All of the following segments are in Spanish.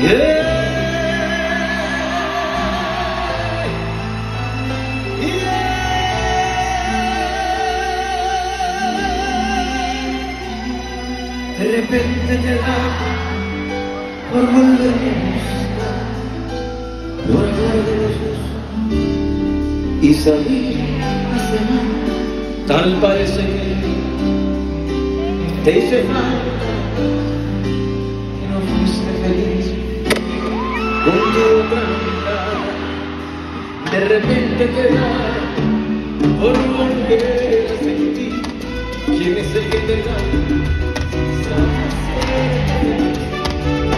de repente te da por volver a no de y salir a. Tal parece que te falta De repente te da por volver a sentir quién es el que te da.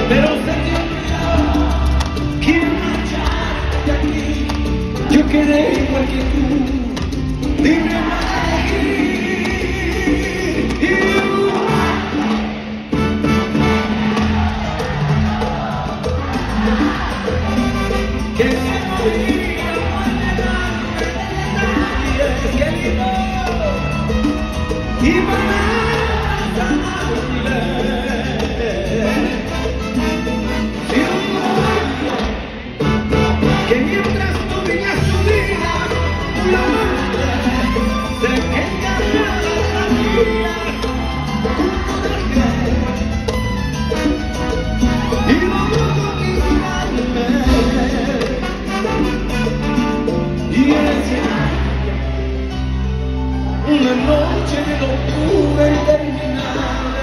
Pero se te olvidó que marcharte de aquí. Yo quedé igual que tú, libre E banana. noche de locura interminable.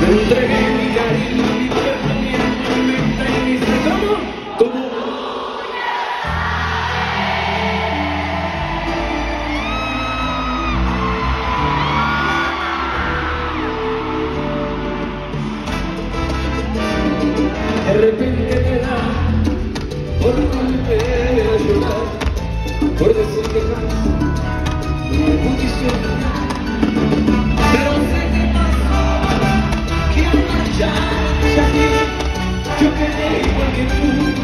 Me entregué mi cariño, mi pensamiento, me entregué mi secreto, De repente me da por un you.